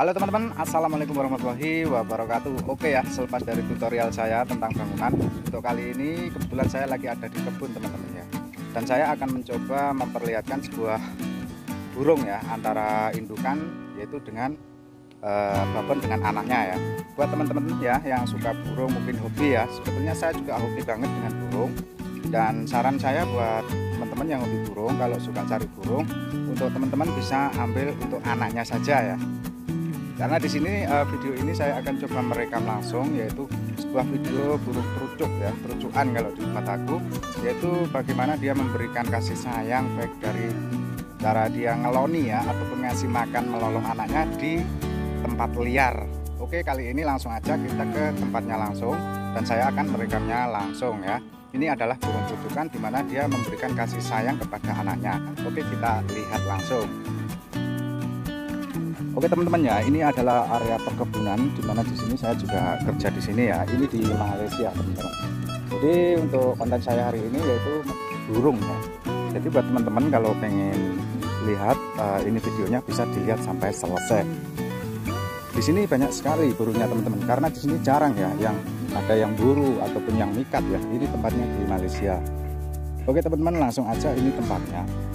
Halo teman-teman, Assalamualaikum warahmatullahi wabarakatuh. Oke ya, selepas dari tutorial saya tentang bangunan Untuk kali ini kebetulan saya lagi ada di kebun teman-teman ya. Dan saya akan mencoba memperlihatkan sebuah burung ya Antara indukan yaitu dengan uh, babon dengan anaknya ya. Buat teman-teman ya yang suka burung mungkin hobi ya Sebetulnya saya juga hobi banget dengan burung. Dan saran saya buat teman-teman yang hobi burung Kalau suka cari burung Untuk teman-teman bisa ambil untuk anaknya saja ya karena di sini uh, video ini saya akan coba merekam langsung yaitu sebuah video burung terucuk ya terucukan kalau di tempat aku yaitu bagaimana dia memberikan kasih sayang baik dari cara dia ngeloni ya ataupun ngasih makan melolong anaknya di tempat liar. Oke kali ini langsung aja kita ke tempatnya langsung dan saya akan merekamnya langsung ya. Ini adalah burung terucukan di mana dia memberikan kasih sayang kepada anaknya. Oke kita lihat langsung Oke teman-teman ya, ini adalah area perkebunan di mana di sini saya juga kerja di sini ya. Ini di Malaysia teman-teman. Jadi untuk konten saya hari ini yaitu burung ya. Jadi buat teman-teman kalau pengen lihat uh, ini videonya bisa dilihat sampai selesai. Di sini banyak sekali burungnya teman-teman karena di sini jarang ya yang ada yang buru ataupun yang mikat ya. Ini tempatnya di Malaysia. Oke teman-teman langsung aja ini tempatnya.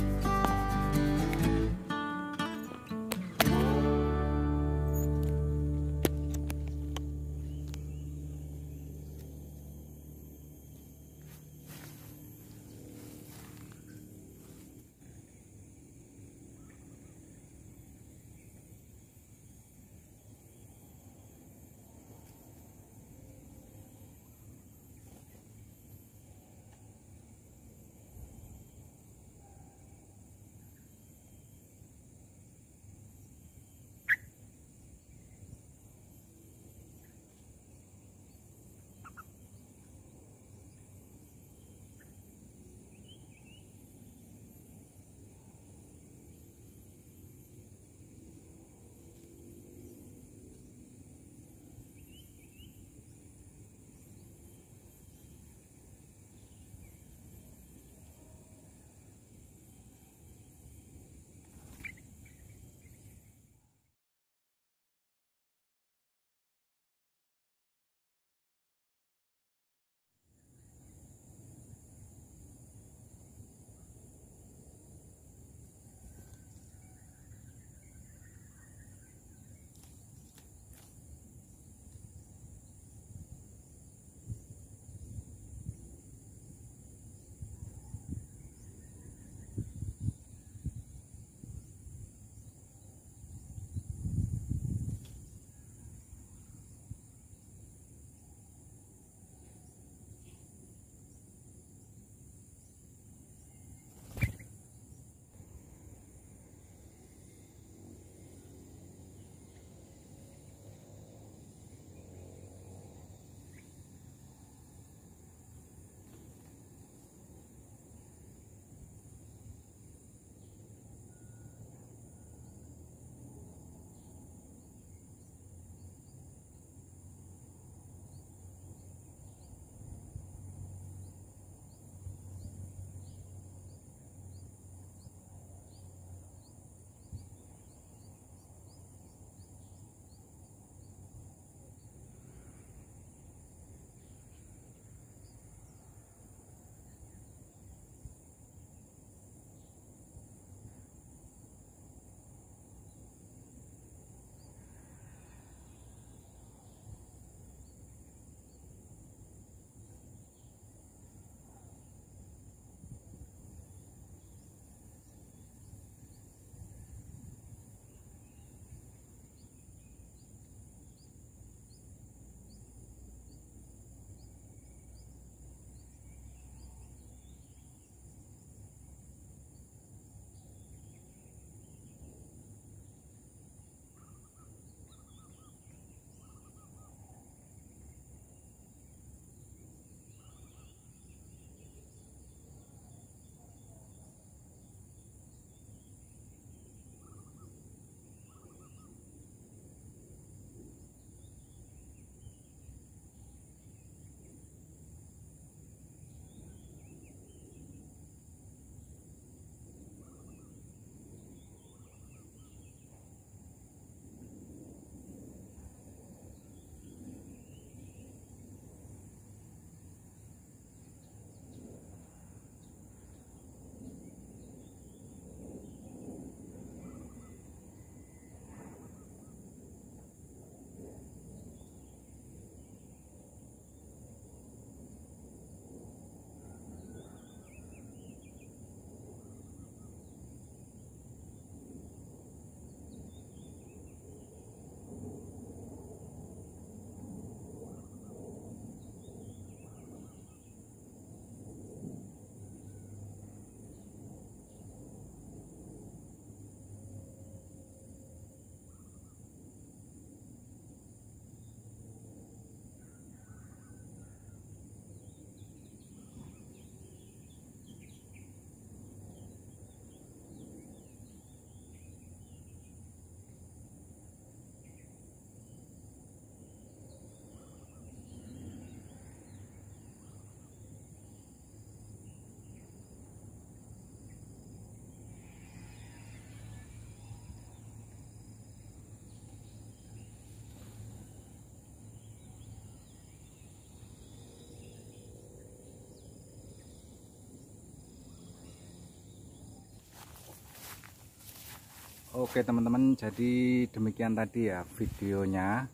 Oke teman-teman jadi demikian tadi ya videonya.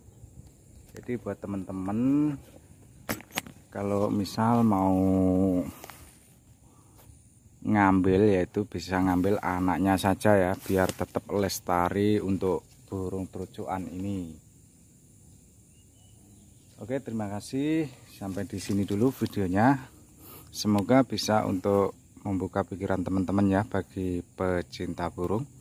Jadi buat teman-teman kalau misal mau ngambil yaitu bisa ngambil anaknya saja ya biar tetap lestari untuk burung terucuan ini. Oke terima kasih. Sampai di sini dulu videonya. Semoga bisa untuk membuka pikiran teman-teman ya bagi pecinta burung